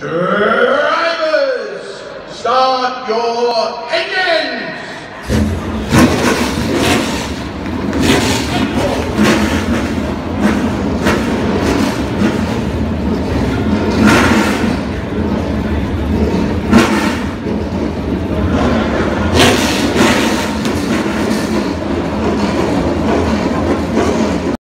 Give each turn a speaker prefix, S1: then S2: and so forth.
S1: Drivers, start your engines!